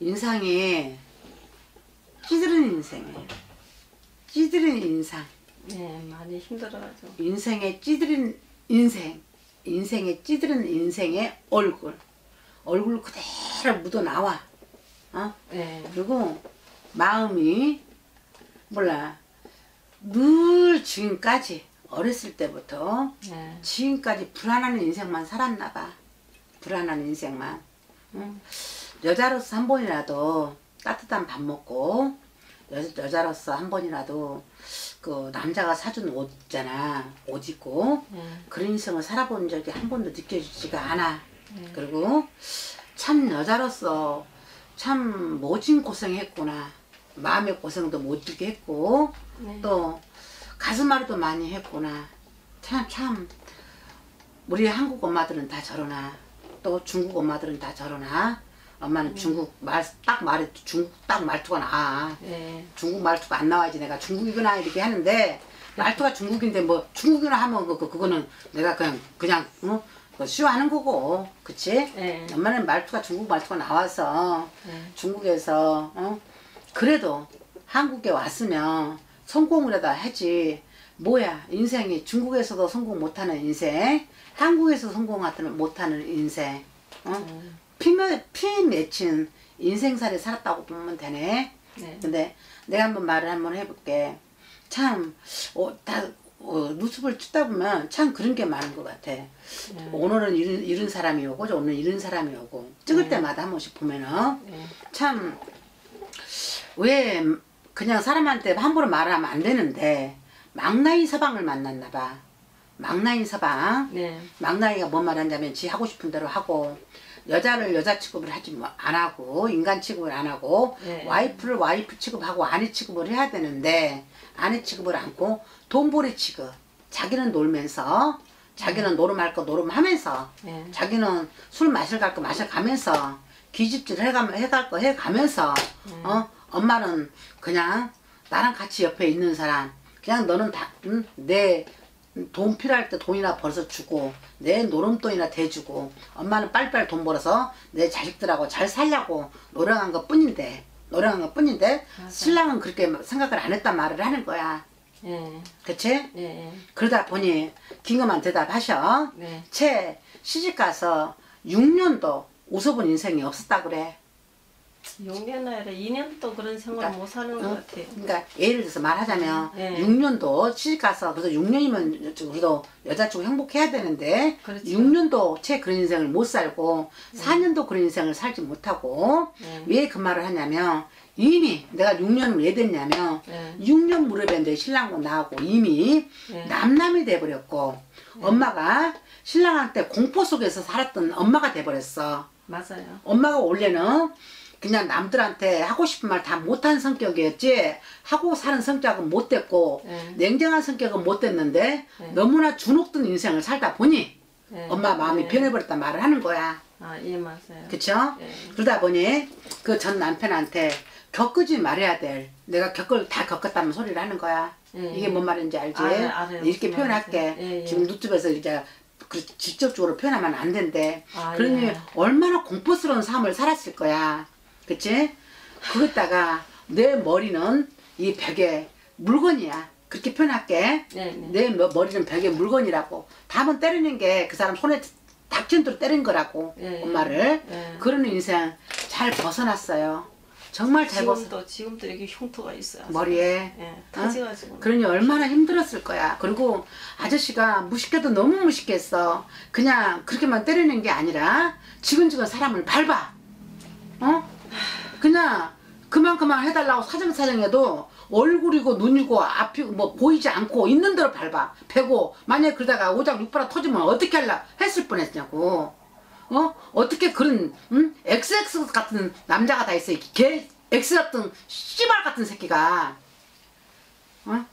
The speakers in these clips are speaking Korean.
인상이 찌들은 인생이에요. 찌들은 인상. 네, 많이 힘들어가지고. 인생에 찌들은 인생. 인생에 찌들은 인생의 얼굴. 얼굴 그대로 묻어 나와. 어? 네. 그리고 마음이 몰라 늘 지금까지 어렸을 때부터 네. 지금까지 불안한 인생만 살았나 봐. 불안한 인생만. 응? 여자로서 한 번이라도 따뜻한 밥 먹고 여, 여자로서 한 번이라도 그 남자가 사준 옷 있잖아. 옷 입고 네. 그런 인생을 살아본 적이 한 번도 느껴지지가 않아. 네. 그리고 참 여자로서 참 모진 고생했구나. 마음의 고생도 못지게 했고 네. 또 가슴앓이도 많이 했구나. 참, 참. 우리 한국 엄마들은 다 저러나. 또 중국 엄마들은 다 저러나. 엄마는 중국 말, 딱 말해, 중국 딱 말투가 나. 네. 중국 말투가 안 나와야지 내가 중국이구나 이렇게 하는데 말투가 중국인데 뭐 중국이나 하면 그, 그, 그거는 내가 그냥, 그냥, 어? 그거 쉬워하는 거고. 그치? 네. 엄마는 말투가 중국 말투가 나와서 네. 중국에서 어? 그래도 한국에 왔으면 성공을 해다 하지 뭐야 인생이 중국에서도 성공 못하는 인생 한국에서 성공하는 못하는 인생 어? 음. 피 맺힌 인생살이 살았다고 보면 되네 네. 근데 내가 한번 말을 한번 해볼게 참 어, 다 어, 누습을 찍다 보면 참 그런 게 많은 것 같아 네. 오늘은 이런, 이런 사람이 오고 오늘은 이런 사람이 오고 찍을 네. 때마다 한 번씩 보면은 네. 참 왜 그냥 사람한테 함부로 말을 하면 안 되는데 망나니 서방을 만났나 봐. 망나니 서방. 네. 망나니가 뭔 말하냐면 지 하고 싶은 대로 하고 여자를 여자 취급을 하지 뭐- 안 하고 인간 취급을 안 하고 네. 와이프를 와이프 취급하고 아내 취급을 해야 되는데 아내 취급을 않고 돈벌이 취급. 자기는 놀면서 자기는 노름할 거 노름하면서 네. 자기는 술 마실 갈 거 마셔 가면서 기집질 해가 해갈 거 해가면서 어 엄마는 그냥 나랑 같이 옆에 있는 사람 그냥 너는 다내 돈 필요할 때 돈이나 벌어서 주고 내 노름돈이나 대주고 엄마는 빨리빨리 돈 벌어서 내 자식들하고 잘 살려고 노력한 것 뿐인데 노력한 것 뿐인데 맞아. 신랑은 그렇게 생각을 안 했단 말을 하는 거야 네. 그치? 네. 그러다 보니 긴급한 대답하셔 네. 채 시집가서 6년도 웃어본 인생이 없었다 그래. 6년 아니라 2년 또 그런 생활 그러니까, 못 사는 것 어? 같아요. 그러니까 예를 들어서 말하자면 네. 6년도 시집 가서 그래서 6년이면 그래도 여자친구 행복해야 되는데 그렇죠. 6년도 채 그런 인생을 못 살고 4년도 그런 인생을 살지 못하고 네. 왜그 말을 하냐면 이미 내가 6년을 왜 됐냐면 네. 6년 무렵에 신랑과 나하고 이미 네. 남남이 돼버렸고 엄마가 신랑한테 공포 속에서 살았던 엄마가 돼버렸어. 맞아요. 엄마가 원래는 그냥 남들한테 하고 싶은 말 다 못한 성격이었지 하고 사는 성격은 못됐고 네. 냉정한 성격은 못됐는데 네. 너무나 주눅든 인생을 살다 보니 네. 엄마 마음이 네. 변해버렸단 말을 하는 거야 아, 예, 맞아요. 그쵸? 네. 그러다 보니 그 전 남편한테 겪지 말아야 될 내가 겪을 다 겪었다는 소리를 하는 거야 네. 이게 뭔 말인지 알지? 알아요, 알아요. 이렇게 표현할게. 예, 예. 지금 유튜브에서 이제 그 직접적으로 표현하면 안 된대 아, 그러니 예. 얼마나 공포스러운 삶을 살았을 거야. 그치? 그랬다가 내 머리는 이 벽에 물건이야. 그렇게 표현할게. 네, 네. 내 머- 머리는 벽에 물건이라고. 다음은 때리는 게 그 사람 손에 닥친 대로 때린 거라고. 예, 예. 엄마를. 예. 그런 인생 잘 벗어났어요. 정말 잘 벗어. 지금도 지금도 이렇게 흉터가 있어요. 머리에. 예, 터져가지고. 그러니 얼마나 힘들었을 거야. 그리고 아저씨가 무식해도 너무 무식했어. 그냥 그렇게만 때리는 게 아니라 지근지근 사람을 밟아. 어? 그냥 그만 그만 해달라고 사정사정해도 얼굴이고 눈이고 앞이고 뭐 보이지 않고 있는 대로 밟아. 패고 만약에 그러다가 오장 육바라 터지면 어떻게 할라 했을 뻔했냐고. 어? 어떻게 그런 응? XX 같은 남자가 다 있어. 개 X 같은 씨발 같은 새끼가. 어?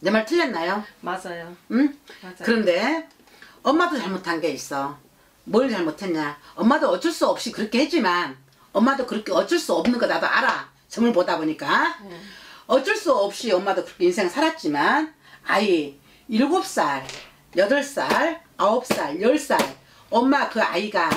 내 말 틀렸나요? 맞아요. 응? 맞아요. 그런데 엄마도 잘못한 게 있어. 뭘 잘못했냐? 엄마도 어쩔 수 없이 그렇게 했지만 엄마도 그렇게 어쩔 수 없는 거 나도 알아. 점을 보다 보니까 네. 어쩔 수 없이 엄마도 그렇게 인생 살았지만 아이 일곱 살, 여덟 살, 아홉 살, 열 살 엄마 그 아이가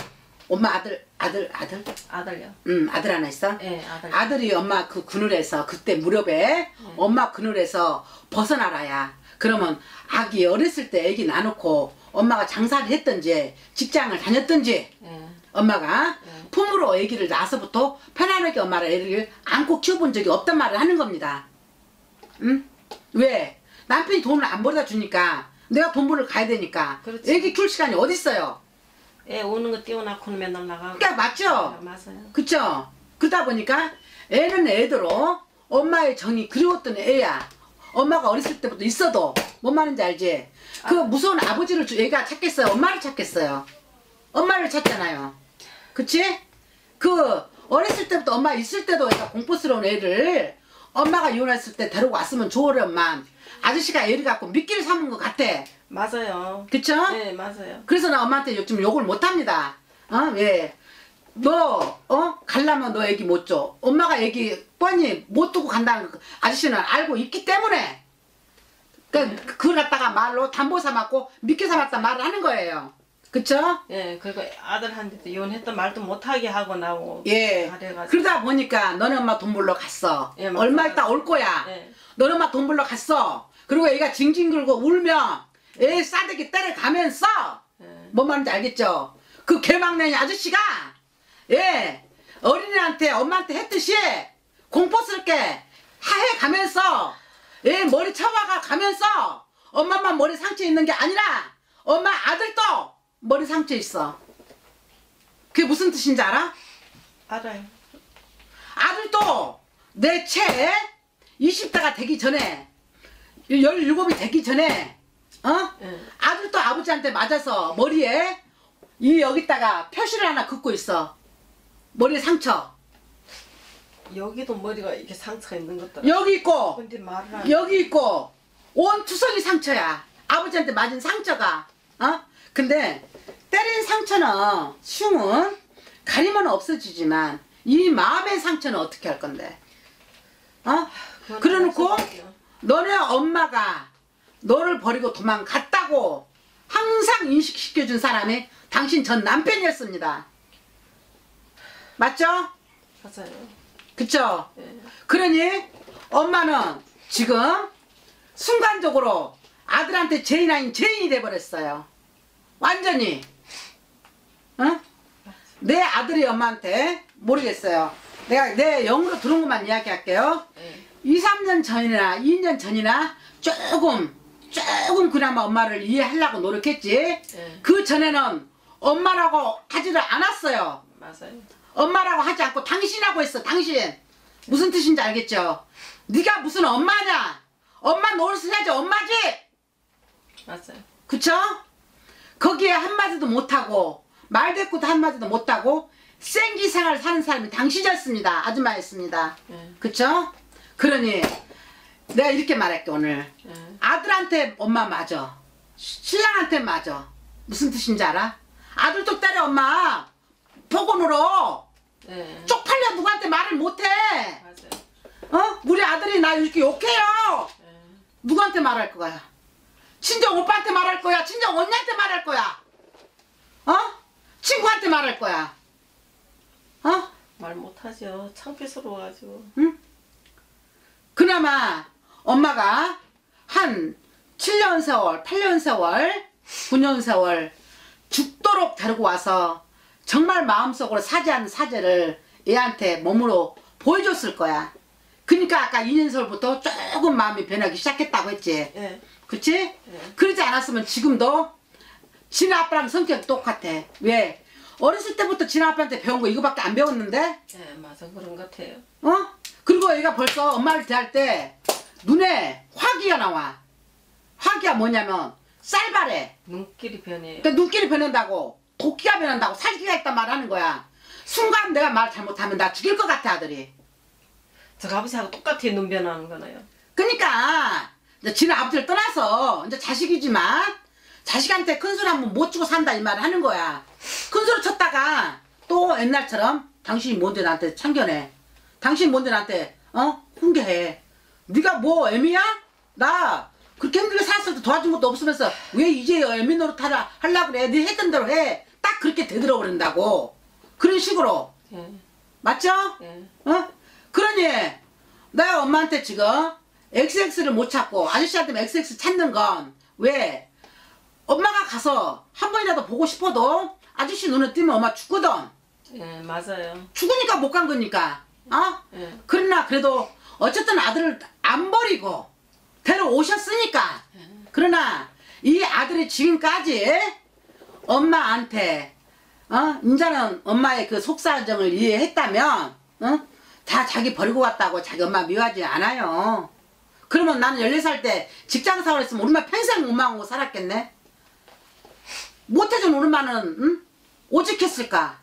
엄마 아들 아들 아들 아들요. 음 아들 하나 있어 예, 아들. 아들이 엄마 그 그늘에서 그때 무렵에 엄마 그늘에서 벗어나라야 그러면 아기 어렸을 때 애기 나놓고 엄마가 장사를 했든지 직장을 다녔든지 예. 엄마가 네. 품으로 아기를 낳아서부터 편안하게 엄마를 애를 안고 키워본 적이 없단 말을 하는 겁니다. 응? 왜? 남편이 돈을 안 벌어다 주니까 내가 돈 벌러 가야 되니까 그렇지. 애기 키울 시간이 어딨어요? 애 오는 거 띄워놓고는 맨날 나가고. 그러니까 맞죠? 예, 맞아요. 그쵸? 그러다 보니까 애는 애대로 엄마의 정이 그리웠던 애야. 엄마가 어렸을 때부터 있어도 뭔 말인지 알지? 그 무서운 아버지를 주- 애가 찾겠어요? 엄마를 찾겠어요? 엄마를 찾잖아요. 그치? 그 어렸을 때부터 엄마 있을 때도 애가 공포스러운 애를 엄마가 이혼했을 때 데리고 왔으면 좋으련만 아저씨가 애를 갖고 미끼를 삼은 것 같아. 맞아요. 그쵸? 네, 맞아요. 그래서 나 엄마한테 요즘 욕을 못 합니다. 어? 왜? 너, 어? 갈라면 너 애기 못 줘. 엄마가 애기 뻔히 못 두고 간다는 거 아저씨는 알고 있기 때문에. 그, 그걸 갖다가 말로 담보 삼았고 믿게 삼았다 말을 하는 거예요. 그쵸? 예, 그리고 아들한테도 이혼했던 말도 못하게 하고 나고. 예. 그래가지고. 그러다 보니까 너네 엄마 돈 벌러 갔어. 예, 맞아요. 얼마 있다 올 거야. 예. 너네 엄마 돈 벌러 갔어. 그리고 애가 징징 긁고 울면 애 싸대기 때려가면서 예. 뭔 말인지 알겠죠? 그 개막내니 아저씨가 예 어린이한테 엄마한테 했듯이 공포스럽게 하해 가면서 예 머리 쳐박아 가면서 엄마만 머리 상처 있는 게 아니라 엄마 아들도 머리 상처 있어. 그게 무슨 뜻인지 알아? 알아요. 아들도 내 채 20대가 되기 전에 17이 되기 전에 어? 예. 아들도 아버지한테 맞아서 머리에 이 여기다가 표시를 하나 긋고 있어. 머리 상처. 여기도 머리가 이렇게 상처가 있는 것들. 여기 있고 근데 말을 안 여기 있고 온 투성이 상처야. 아버지한테 맞은 상처가. 어? 근데 때린 상처는 흉은 가리면 없어지지만 이 마음의 상처는 어떻게 할 건데? 어? 그래놓고. 너네 엄마가 너를 버리고 도망갔다고 항상 인식시켜준 사람이 당신 전 남편이었습니다. 맞죠? 맞아요. 그쵸? 예. 그러니 엄마는 지금 순간적으로 아들한테 죄인 아닌 죄인이 돼버렸어요. 완전히. 응? 내 아들이 엄마한테 모르겠어요. 내가 내 영으로 들은 것만 이야기할게요. 예. 2, 3년 전이나 2년 전이나 조금 조금 그나마 엄마를 이해하려고 노력했지. 예. 그 전에는 엄마라고 하지를 않았어요. 맞아요. 엄마라고 하지 않고 당신하고 했어. 당신. 무슨 뜻인지 알겠죠? 네가 무슨 엄마냐? 엄마 노릇을 해야지 엄마지. 맞아요. 그쵸? 거기에 한마디도 못하고 말대꾸도 한마디도 못하고 생기 생활 사는 사람이 당신이었습니다. 아줌마였습니다. 예. 그쵸? 그러니 내가 이렇게 말할게 오늘 예. 아들한테 엄마 맞아 시- 신랑한테 맞아 무슨 뜻인지 알아? 아들도 때려 엄마 놀어 예. 쪽팔려 누구한테 말을 못해 맞아요. 어? 우리 아들이 나 이렇게 욕해요 예. 누구한테 말할 거야? 친정 오빠한테 말할 거야? 친정 언니한테 말할 거야? 어? 친구한테 말할 거야? 어? 말 못하죠. 창피스러워가지고. 응? 그나마 엄마가 한 7년 세월, 8년 세월, 9년 세월 죽도록 데리고 와서 정말 마음속으로 사죄하는 사죄를 애한테 몸으로 보여줬을 거야. 그러니까 아까 2년 세월부터 조금 마음이 변하기 시작했다고 했지. 예. 그치? 예. 그러지 않았으면 지금도 지네 아빠랑 성격이 똑같아. 왜? 어렸을 때부터 지네 아빠한테 배운 거 이거밖에 안 배웠는데? 예, 맞아. 그런 것 같아요. 어? 그리고 얘가 벌써 엄마를 대할 때 눈에 화기가 나와. 화기가 뭐냐면 쌀바래. 눈길이 변해요. 그러니까 눈길이 변한다고 도끼가 변한다고 살기가 있단 말 하는 거야. 순간 내가 말 잘못하면 나 죽일 것 같아 아들이. 저 아버지하고 똑같이 눈 변하는 거네요. 그러니까 이제 지네 아버지를 떠나서 이제 자식이지만 자식한테 큰 소리 한번 못 주고 산다 이 말을 하는 거야. 큰 소리 쳤다가 또 옛날처럼 당신이 뭔데 나한테 참견해. 당신 뭔데 나한테 어 훈계해. 네가 뭐 애미야? 나 그렇게 힘들게 살았을 때 도와준 것도 없으면서 왜 이제 애미 노릇 하라 하려 그래? 네 했던 대로 해. 딱그 그렇게 되들어 버린다고 그런 식으로 예. 맞죠? 예. 어? 그러니 내가 엄마한테 지금 XX를 못 찾고 아저씨한테 XX 찾는 건 왜? 엄마가 가서 한 번이라도 보고 싶어도 아저씨 눈에 띄면 엄마 죽거든. 예, 맞아요. 죽으니까 못 간 거니까. 어? 예. 그러나 그래도 어쨌든 아들을 안 버리고 데려오셨으니까. 그러나 이 아들이 지금까지 엄마한테 어? 이제는 엄마의 그 속사정을 이해했다면 어? 다 자기 버리고 갔다고 자기 엄마 미워하지 않아요. 그러면 나는 14살 때 직장 생활 했으면 우리 엄마 평생 엄마하고 살았겠네. 못해준 우리 엄마는 응? 오직했을까?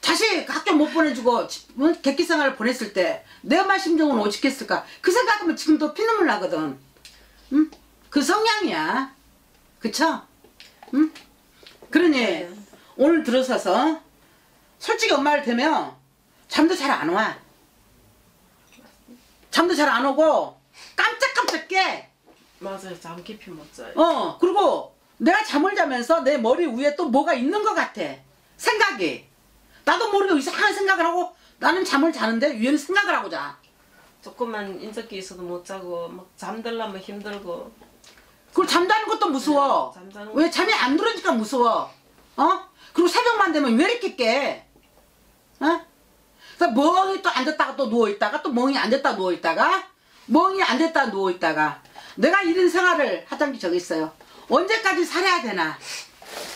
자식 학교 못 보내주고 응? 객기 생활을 보냈을 때 내 엄마 심정은 오직했을까? 그 생각하면 지금도 피눈물 나거든. 응? 그 성향이야. 그쵸? 응? 그러니 오늘 들어서서 솔직히 엄마를 되면 잠도 잘 안 와. 잠도 잘 안 오고 깜짝깜짝 깨. 맞아요. 잠 깊이 못 자요. 어, 그리고 내가 잠을 자면서 내 머리 위에 또 뭐가 있는 것 같아. 생각이. 나도 모르게 이상한 생각을 하고 나는 잠을 자는데 위에는 생각을 하고 자. 조금만 인적기 있어도 못 자고 막 잠들려면 힘들고 그리고 잠자는 것도 무서워. 네, 잠자는 왜 잠이 안 들으니까 무서워. 어? 그리고 새벽만 되면 왜 이렇게 깨? 어? 그래서 멍이 또 앉았다가 또 누워있다가 또 멍이 앉았다 누워있다가 멍이 앉았다 누워있다가 내가 이런 생활을 하던 게 저기 있어요. 언제까지 살아야 되나?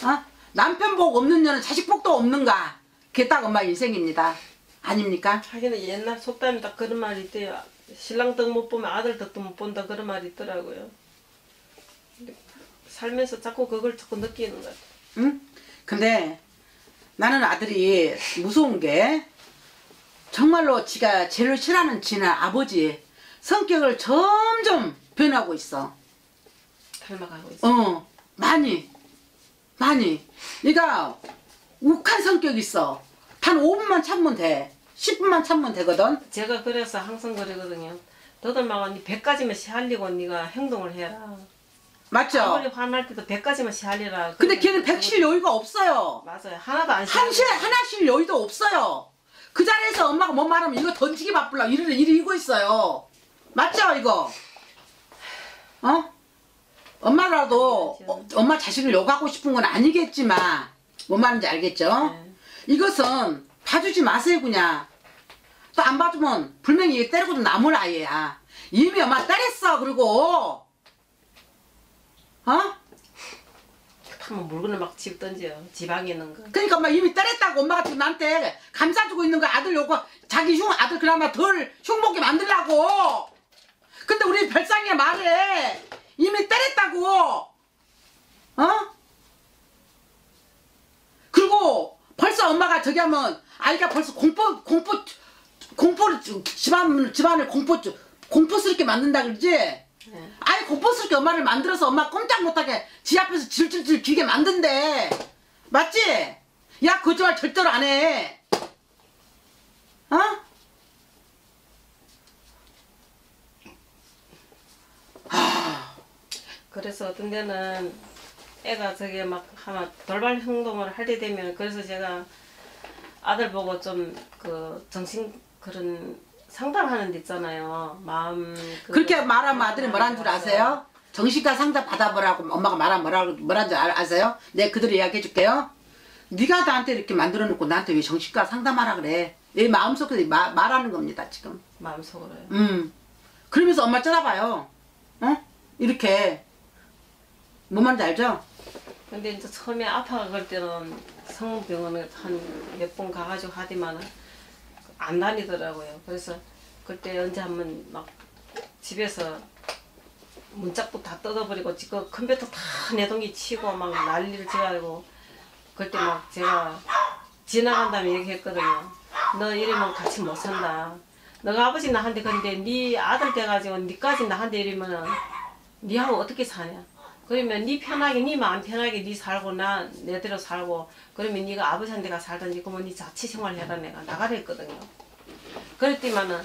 어? 남편 복 없는 년은 자식 복도 없는가? 그게 딱 엄마 인생입니다. 아닙니까? 하기는 옛날 속담이 딱 그런 말이 있대요. 신랑 덕 못 보면 아들 덕도 못 본다 그런 말이 있더라고요. 살면서 자꾸 그걸 자꾸 느끼는 것 같아요. 응? 근데 나는 아들이 무서운 게 정말로 지가 제일 싫어하는 지나 아버지 성격을 점점 변하고 있어. 닮아가고 있어. 어, 많이, 많이. 얘가 욱한 성격이 있어. 단 5분만 참으면 돼. 10분만 참으면 되거든. 제가 그래서 항상 그러거든요. 너들 막니 100가지만 시할리고 네가 행동을 해라. 맞죠? 아무리 화날 때도 100가지만 시할리라. 근데 걔는 백실 여유가 없어요. 맞아요. 하나도 안 한실 하나씩 여유도 없어요. 그 자리에서 엄마가 뭔 말하면 이거 던지기 바쁘려고 이러 이러고 있어요. 맞죠 이거? 어? 엄마라도 어, 엄마 자식을 욕하고 싶은 건 아니겠지만 뭔 말인지 알겠죠? 네. 이것은 봐주지 마세요 그냥. 또 안 봐주면 분명히 이게 때리고도 남을 아이야. 이미 엄마 때렸어 그리고 어? 한번 물건을 막 집 던져요. 지방에 있는 거. 그러니까 엄마 이미 때렸다고 엄마가 지금 나한테 감싸주고 있는 거 아들 요거 자기 흉 아들 그나마 덜 흉보게 만들라고 근데 우리 별상이 말해 이미 때렸다고 어? 그리고 벌써 엄마가 저기 하면 아이가 벌써 공포 공포 공포를 집안 집안을 공포 공포스럽게 만든다 그러지 네. 아예 공포스럽게 엄마를 만들어서 엄마 꼼짝 못하게 지 앞에서 질질질 기게 만든대. 맞지? 야, 거짓말 절대로 안 해. 어? 그래서 어떤 데는 애가 저게 막 하나 돌발 행동을 하게 되면 그래서 제가 아들 보고 좀 그 정신 그런 상담하는 데 있잖아요. 마음 그- 그렇게 말하면 아들이 뭐라는 줄 아세요? 정신과 상담 받아보라고 엄마가 말하면 뭐라고 뭐라는 줄 알- 아세요? 내가 그대로 이야기해 줄게요. 네가 나한테 이렇게 만들어 놓고 나한테 왜 정신과 상담하라 그래? 내 마음속에 마- 말하는 겁니다, 지금. 마음속으로요. 음. 그러면서 엄마 쳐다봐요. 어? 이렇게. 뭔 말인지 알죠? 근데 이제 처음에 아파가 그럴 때는 성병원에 한 몇 번 가가지고 하디만 안 다니더라고요. 그래서 그때 언제 한번 막 집에서 문짝도 다 뜯어버리고 지금 컴퓨터 다 내동기 치고 막 난리를 지어가지고 그때 막 제가 지나간다면 얘기했거든요. 너 이러면 같이 못 산다. 너가 아버지 나한테 근데 네 아들 돼가지고 니까지 나한테 이러면은 니하고 어떻게 사냐? 그러면 니 편하게 니 마음 편하게 니 살고 나 내대로 살고 그러면 니가 아버지한테 가 살든지 그러면 니 자취 생활 해라 내가 나가라 했거든요. 그랬더니만은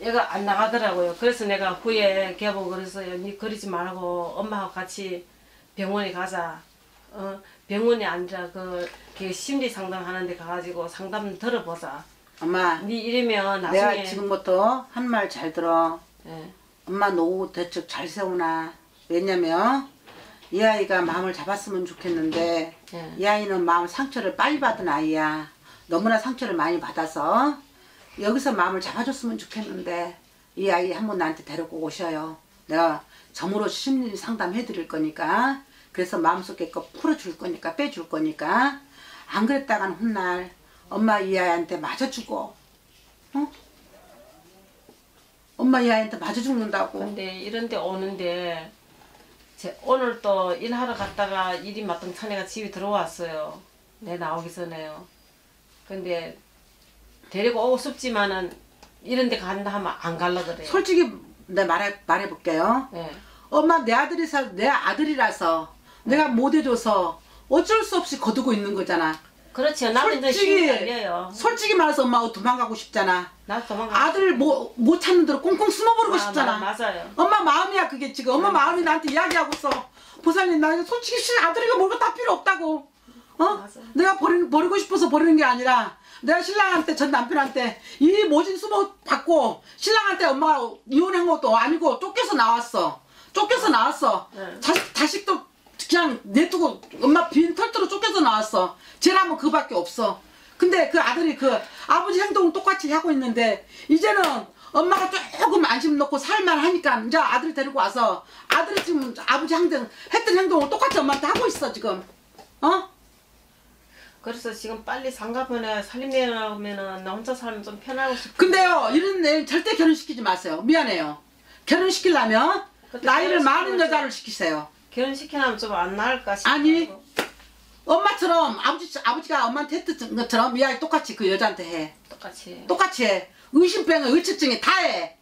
얘가 안 나가더라고요. 그래서 내가 후에 걔보고 그랬어요. 니 그러지 말고 엄마하고 같이 병원에 가자. 어, 병원이 아니라 그, 그 심리 상담하는 데 가가지고 상담 들어보자. 엄마 네 이러면 내가 나중에 지금부터 한 말 잘 들어 예, 엄마 노후 대책 잘 세우나 왜냐면 이 아이가 마음을 잡았으면 좋겠는데 예. 이 아이는 마음 상처를 빨리 받은 아이야. 너무나 상처를 많이 받아서 여기서 마음을 잡아줬으면 좋겠는데 이 아이 한번 나한테 데리고 오셔요. 내가 점으로 심리 상담 해 드릴 거니까. 그래서 마음속에 거 풀어줄 거니까 빼줄 거니까. 안 그랬다간 훗날 엄마 이 아이한테 맞아 죽어 어? 엄마 이 아이한테 맞아 죽는다고. 근데 이런 데 오는데 제 오늘 또 일하러 갔다가 일이 마땅찮아가 집에 들어왔어요. 내 나오기 전에요. 근데 데리고 오고 싶지만은 이런 데 간다 하면 안 갈라 그래요. 솔직히 내 말해 말해 볼게요. 예. 엄마 내 아들이서 내 아들이라서 내가 못 해줘서 어쩔 수 없이 거두고 있는 거잖아. 그렇죠. 이제 솔직히 힘이 달려요. 솔직히 말해서 엄마하고 도망가고 싶잖아. 나 도망가. 아들 못, 못 찾는 대로 꽁꽁 숨어버리고 아, 싶잖아. 마- 맞아요. 엄마 마음이야 그게 지금. 엄마 마음이 나한테 이야기하고 있어. 보살님 나 솔직히 씨 아들이가 뭐가 다 필요 없다고. 어? 맞아요. 내가 버리, 버리고 싶어서 버리는 게 아니라 내가 신랑한테 전 남편한테 이 모진 수모 받고 신랑한테 엄마가 이혼한 것도 아니고 쫓겨서 나왔어. 쫓겨서 나왔어. 네. 자식, 자식도 그냥 내두고 엄마 빈 털터로 쫓겨서 나왔어. 쟤라면 그밖에 없어. 근데 그 아들이 그 아버지 행동을 똑같이 하고 있는데 이제는 엄마가 조금 안심 놓고 살만 하니까 이제 아들 데리고 와서 아들이 지금 아버지 행동 했던 행동을 똑같이 엄마한테 하고 있어 지금. 어? 그래서 지금 빨리 상가편에 살림 내려면은 나 혼자 살면 좀 편하고 싶어. 근데요 이런 애 절대 결혼시키지 마세요. 미안해요. 결혼시키려면 나이를 많은 여자를 시키세요. 결혼시키면 좀 안 나을까 싶어. 아니. 엄마처럼 아버지 아버지가 엄마한테 했던 것처럼 이 아이 똑같이 그 여자한테 해. 똑같이. 똑같이 해. 의심병에 의처증에 다 해.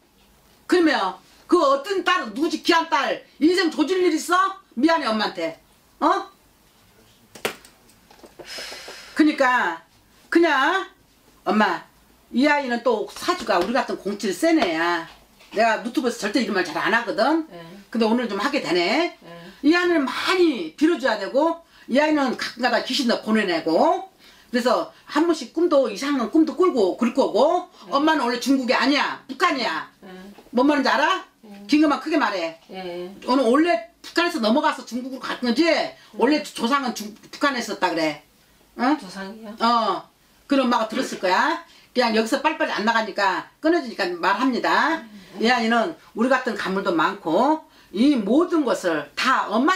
그러면 그 어떤 딸 누구지 귀한 딸 인생 조질 일 있어? 미안해 엄마한테. 어? 그니까 그냥 엄마 이 아이는 또 사주가 우리 같은 공칠 센 애야. 내가 유튜브에서 절대 이런 말 잘 안 하거든. 예. 근데 오늘 좀 하게 되네. 예. 이 아이는 많이 빌어줘야 되고 이 아이는 가끔가다 귀신도 보내내고 그래서 한 번씩 꿈도 이상한 꿈도 꿀고 그럴 거고 엄마는 원래 중국이 아니야 북한이야 예. 뭔 말인지 알아? 긴것만 크게 말해 예. 오늘 원래 북한에서 넘어가서 중국으로 간 거지 원래 조상은 중, 북한에 있었다 그래 응? 조상이요? 어 그런 엄마가 들었을 거야 그냥 여기서 빨리빨리 안 나가니까 끊어지니까 말합니다 이 아이는 우리 같은 가물도 많고 이 모든 것을 다 엄마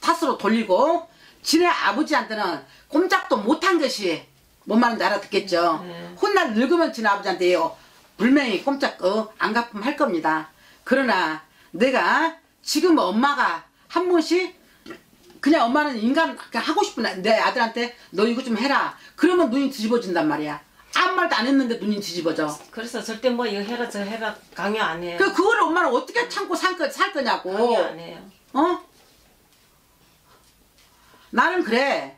탓으로 돌리고 지네 아버지한테는 꼼짝도 못한 것이 뭔 말인지 알아듣겠죠 네. 훗날 늙으면 지네 아버지한테요 분명히 꼼짝 어, 안 갚으면 할 겁니다 그러나 내가 지금 엄마가 한 번씩 그냥 엄마는 인간 하고 싶은 내 아들한테 너 이거 좀 해라. 그러면 눈이 뒤집어진단 말이야. 아무 말도 안 했는데 눈이 뒤집어져. 그래서 절대 뭐 이거 해라 저 해라 강요 안 해요. 그 그거를 엄마는 어떻게 참고 살, 거, 살 거냐고. 강요 안 해요. 어? 나는 그래.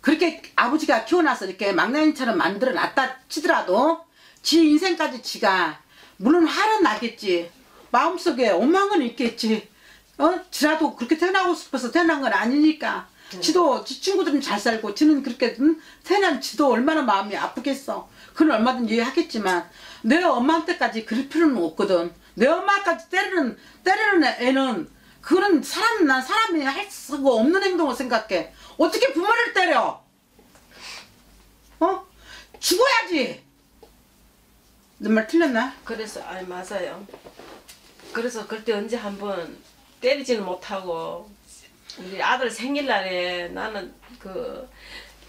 그렇게 아버지가 키워놔서 이렇게 막내인처럼 만들어 놨다 치더라도 지 인생까지 지가 물론 화는 나겠지. 마음속에 오망은 있겠지. 어? 지라도 그렇게 태어나고 싶어서 태어난 건 아니니까. 지도 지 친구들은 잘 살고 지는 그렇게 응? 태어난 지도 얼마나 마음이 아프겠어. 그건 얼마든지 이해하겠지만 내 엄마한테까지 그럴 필요는 없거든. 내 엄마까지 때리는 때리는 애는 그거는 사람 난 사람이 할 수가 없는 행동을 생각해. 어떻게 부모를 때려? 어? 죽어야지. 내 말 틀렸나? 그래서 아니 맞아요. 그래서 그때 언제 한번 때리지는 못하고 우리 아들 생일날에 나는 그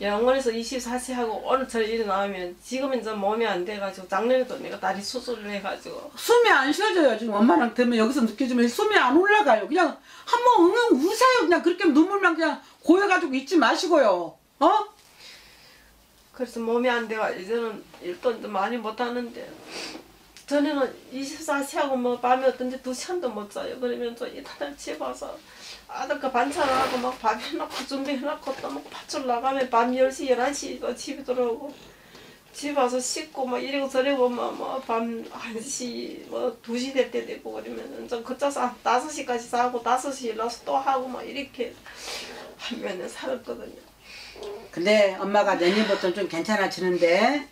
영원에서 24시 하고 오늘 저 일이 나오면 지금은 좀 몸이 안 돼가지고 작년에도 내가 다리 수술을 해가지고. 숨이 안 쉬어져요. 지금 엄마랑 되면 여기서 느껴지면 숨이 안 올라가요. 그냥 한번 응응 우세요. 그냥 그렇게 눈물만 그냥 고여가지고 있지 마시고요. 어? 그래서 몸이 안 돼가 이제는 일도 좀 많이 못 하는데 전에는 24시 하고 뭐 밤에 어떤지 두 시간도 못 자요 그러면 또 이탈 집 와서 아들 그 반찬을 하고 막 밥 해놓고 준비해놓고 또 막 밭을 나가면 밤 10시 11시 또 집에 들어오고 집 와서 씻고 뭐 이러고 저러고 뭐밤 1시 뭐 2시 될때 되고 그러면은 좀 그쳐서 5시까지 자고 5시 일어나서 또 하고 막 이렇게 반면에 살았거든요. 근데 엄마가 내년부터는 좀 괜찮아지는데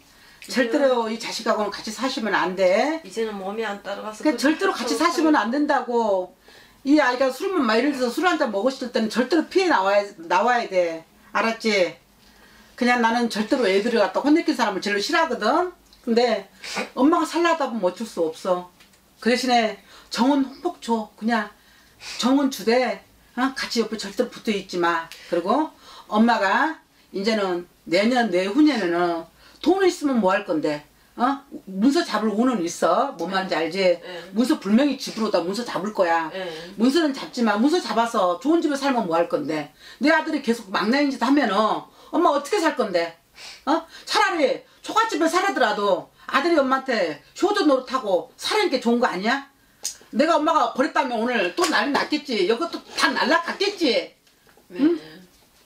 절대로 이 자식하고는 같이 사시면 안 돼. 이제는 몸이 안 따라가서 그러니까 절대로 같이 사시면 안 된다고. 이 아이가 술만 막 예를 들어서 술 한 잔 먹었을 때는 절대로 피해 나와야 나와야 돼. 알았지? 그냥 나는 절대로 애들을 갖다 혼내킨 사람을 제일 싫어하거든. 근데 엄마가 살라다 보면 어쩔 수 없어. 그 대신에 정은 홍복 줘. 그냥 정은 주되 어? 같이 옆에 절대로 붙어 있지 마. 그리고 엄마가 이제는 내년 내후년에는 돈 있으면 뭐 할 건데? 어? 문서 잡을 운은 있어. 뭔 말인지 알지? 네. 문서 분명히 집으로 다 문서 잡을 거야. 네. 문서는 잡지만 문서 잡아서 좋은 집에 살면 뭐 할 건데? 내 아들이 계속 막내인 짓 하면은 엄마 어떻게 살 건데? 어? 차라리 초가집에 살아더라도 아들이 엄마한테 효도 노릇하고 사는 게 좋은 거 아니야? 내가 엄마가 버렸다면 오늘 또 난리 났겠지. 이것도 다 날라갔겠지. 네.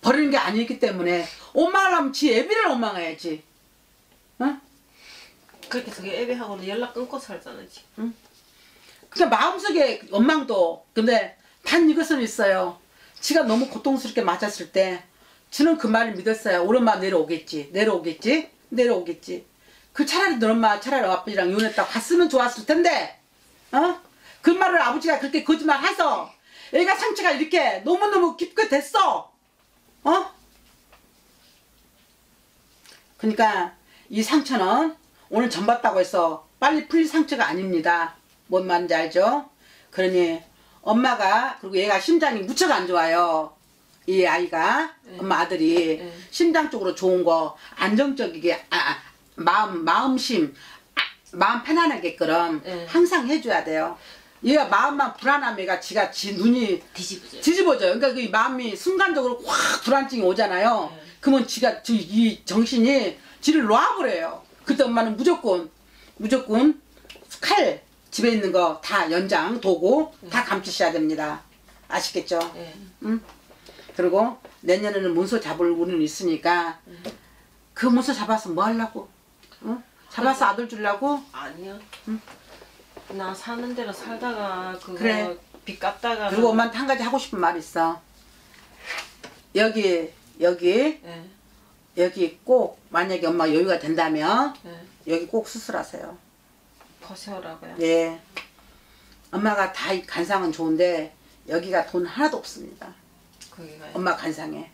버리는 게 아니기 때문에 원망하려면 지 애비를 원망해야지. 어? 그렇게 되게 애비하고는 연락 끊고 살잖아 지금. 그냥 마음속에 원망도 근데 단 이것은 있어요. 지가 너무 고통스럽게 맞았을 때 저는 그 말을 믿었어요. 우리 엄마 내려오겠지. 내려오겠지. 내려오겠지. 그 차라리 너 엄마 차라리 아버지랑 이혼했다고 갔으면 좋았을 텐데 어? 그 말을 아버지가 그렇게 거짓말 해서 애가 상처가 이렇게 너무너무 깊게 됐어. 어? 그러니까 이 상처는 오늘 전 봤다고 해서 빨리 풀릴 상처가 아닙니다. 뭔 말인지 알죠? 그러니 엄마가 그리고 얘가 심장이 무척 안 좋아요. 이 아이가 엄마 아들이 네. 심장 쪽으로 좋은 거 안정적이게 아, 아, 마음 마음심 아, 마음 편안하게끔 네. 항상 해줘야 돼요. 얘가 마음만 불안하면 얘가 지가 지 눈이 뒤집어져. 뒤집어져요. 그러니까 그 마음이 순간적으로 확 불안증이 오잖아요. 네. 그러면 지가 지- 이 정신이 지를 놔버려요. 그때 엄마는 무조건 무조건 칼 집에 있는 거 다 연장 도구 다 감추셔야 됩니다. 아시겠죠? 네. 그리고 내년에는 문서 잡을 운은 있으니까 그 문서 잡아서 뭐 하려고? 어? 잡아서 아들 주려고? 아니요. 나 사는 대로 살다가 그거 그래. 빚 갚다가 그리고 엄마한테 한 가지 하고 싶은 말 있어. 여기 여기 네. 여기 꼭 만약에 엄마 여유가 된다면 네. 여기 꼭 수술하세요. 포세오라고요. 예. 엄마가 다 이 간상은 좋은데 여기가 돈 하나도 없습니다. 거기가요. 엄마 간상에.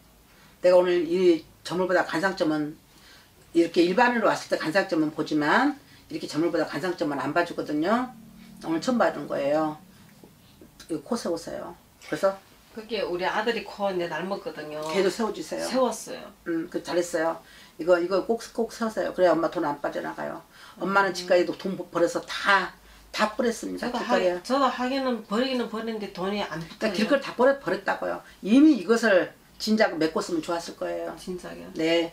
내가 오늘 이 점을 보다 간상점은 이렇게 일반으로 왔을 때 간상점은 보지만 이렇게 점을 보다 간상점은 안 봐주거든요. 오늘 처음 받은 거예요. 코 세우세요. 그래서 그게 우리 아들이 코내 닮았거든요. 걔도 세워주세요. 세웠어요. 음, 그 잘했어요. 이거 이거 꼭꼭 세우세요. 그래야 엄마 돈 안 빠져나가요. 엄마는 집까지도 돈 벌어서 다다 뿌렸습니다. 저도. 하, 저도 하기는 버리기는 버리는데 돈이 안 붙어요. 그러니까 길거리 다 버려 버렸다고요. 이미 이것을 진작 메꿨으면 좋았을 거예요. 진짜요. 네.